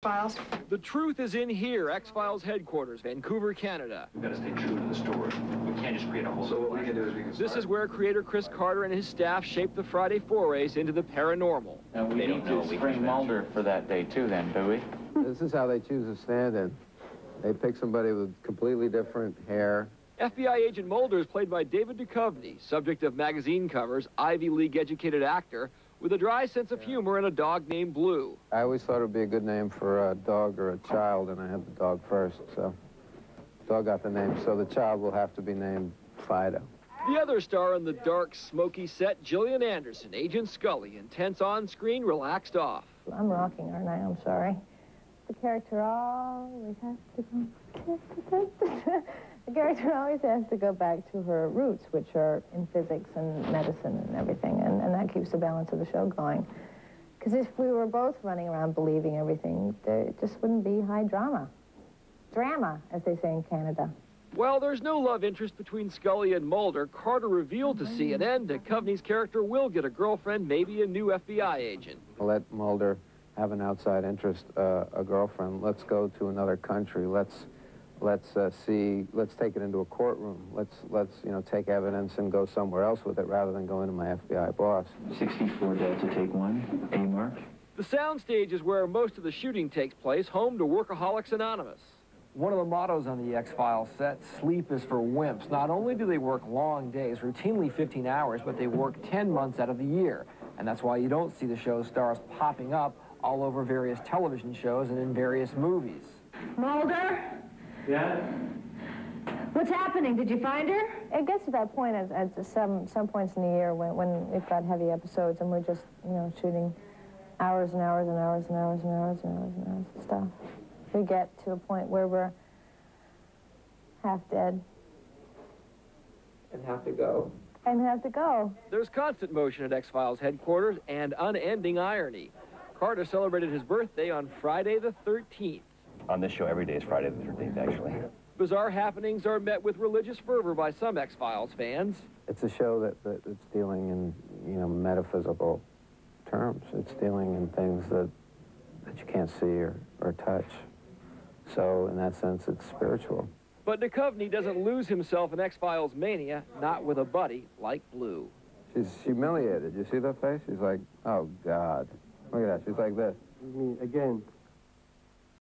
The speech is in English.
Files. The truth is in here, X-Files headquarters, Vancouver, Canada. We've got to stay true to the story. We can't just create a whole... So what we can do is we can This is where creator Chris Carter and his staff shaped the Friday forays into the paranormal. And we They need don't know to spring imagine. Mulder for that day too then, do we? This is how they choose a stand-in. They pick somebody with completely different hair. FBI agent Mulder is played by David Duchovny, subject of magazine covers, Ivy League-educated actor, with a dry sense of humor and a dog named Blue. I always thought it would be a good name for a dog or a child, and I had the dog first, so dog got the name. So the child will have to be named Fido. The other star in the dark, smoky set, Gillian Anderson, Agent Scully, intense on-screen, relaxed off. I'm rocking, aren't I? I'm sorry. The character always has to go. the character always has to go back to her roots, which are in physics and medicine and everything, and, and that keeps the balance of the show going. Because if we were both running around believing everything, there just wouldn't be high drama. Drama, as they say in Canada. Well, there's no love interest between Scully and Mulder. Carter revealed to CNN Duchovny's character will get a girlfriend, maybe a new FBI agent. Let Mulder have an outside interest, uh, a girlfriend. Let's go to another country. Let's let's uh, see. Let's take it into a courtroom. Let's let's you know take evidence and go somewhere else with it rather than going to my FBI boss. 64 Delta, take one. A mark. The soundstage is where most of the shooting takes place, home to Workaholics Anonymous. One of the mottos on the X-Files set, sleep is for wimps. Not only do they work long days, routinely 15 hours, but they work 10 months out of the year. And that's why you don't see the show's stars popping up all over various television shows and in various movies. Mulder? Yeah? What's happening? Did you find her? It gets to that point at, at some some points in the year when, when we've got heavy episodes and we're just, you know, shooting hours and hours and hours and hours and hours and hours and hours of stuff. We get to a point where we're half dead And have to go. and have to go. There's constant motion at X-Files headquarters and unending irony. Carter celebrated his birthday on Friday the 13th. On this show, every day is Friday the 13th, actually. Bizarre happenings are met with religious fervor by some X-Files fans. It's a show that, that it's dealing in you know metaphysical terms. It's dealing in things that that you can't see or, or touch. So in that sense, it's spiritual. But Duchovny doesn't lose himself in X-Files mania, not with a buddy like Blue. She's humiliated. You see that face? She's like, oh God. Look at that. She's like this. I mean, again,